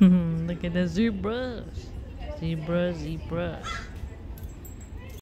Look at the zebras. Zebra, zebra.